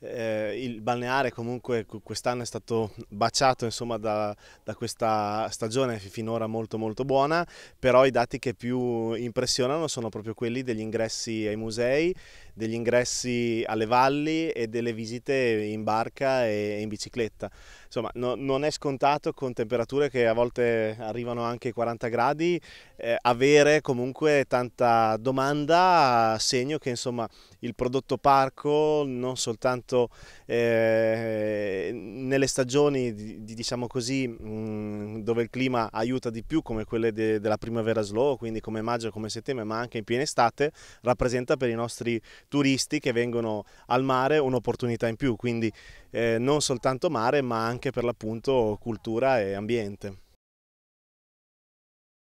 eh, il balneare comunque quest'anno è stato baciato insomma, da, da, questa stagione finora molto molto buona, però i dati che più impressionano sono proprio quelli degli ingressi ai musei, degli ingressi alle valli e delle visite in barca e in bicicletta. Insomma, no, non è scontato con temperature che a volte arrivano anche ai 40 gradi eh, avere comunque tanta domanda, segno che insomma il prodotto parco non soltanto eh, nelle stagioni diciamo così mh, dove il clima aiuta di più come quelle de, della primavera slow, quindi come maggio, come settembre, ma anche in piena estate, rappresenta per i nostri turisti che vengono al mare un'opportunità in più, quindi eh, non soltanto mare ma anche per l'appunto cultura e ambiente.